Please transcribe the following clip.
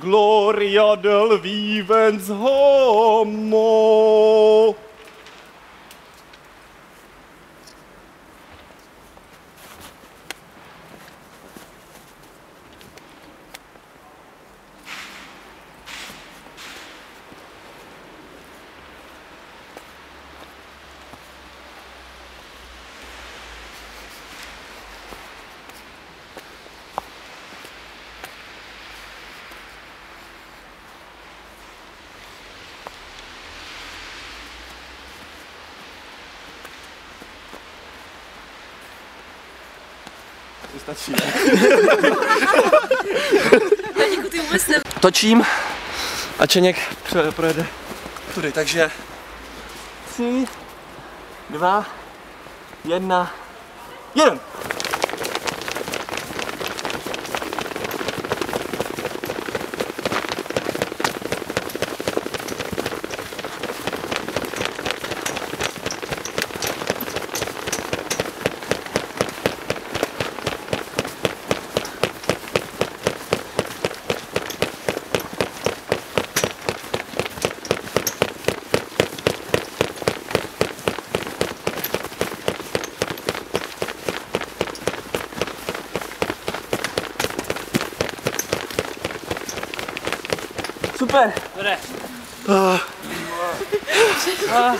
gloria del vivens homo. To stačí. Točím a Čeněk projede tudy, takže tři, dva, jedna, jeden. Super. Dobré. Ah. Ah. ah.